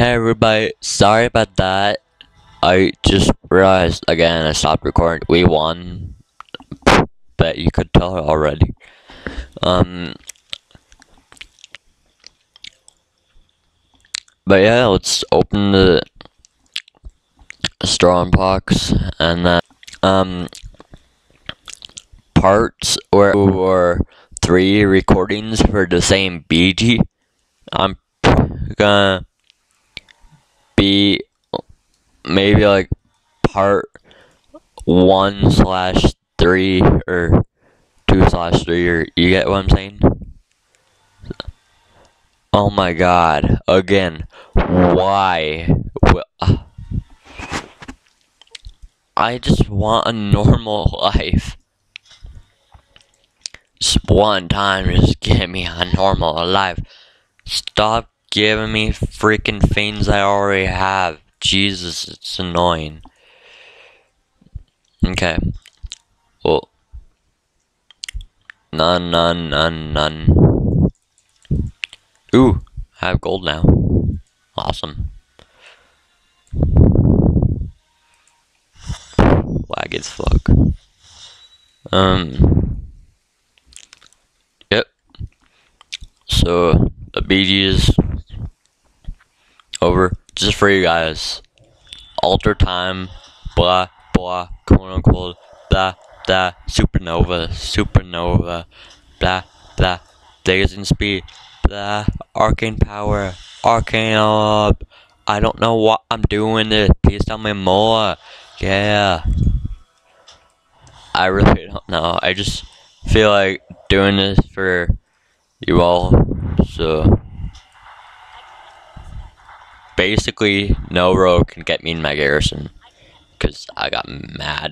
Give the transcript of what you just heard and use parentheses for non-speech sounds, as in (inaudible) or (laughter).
Hey everybody, sorry about that. I just realized again I stopped recording. We won. Bet you could tell already. Um But yeah, let's open the strong box and then um parts or or three recordings for the same BG. I'm gonna be maybe like part one slash three or two slash three or you get what I'm saying? Oh my god. Again. Why? I just want a normal (laughs) life. Just one time, just give me a normal life. Stop giving me freaking things I already have. Jesus, it's annoying. Okay. Well. None, none, none, none. Ooh, I have gold now. Awesome. Lag as fuck. Um. Yep. So, the BG is over. Just for you guys. Alter time. Blah, blah, quote unquote. Blah, blah. Supernova. Supernova. Blah, blah. Blazing speed. Blah. Arcane power. Arcane up. I don't know what I'm doing this. Please tell me more. Yeah. I really (laughs) don't know. I just feel like doing this for you all. So basically, no rogue can get me in my garrison because I got mad.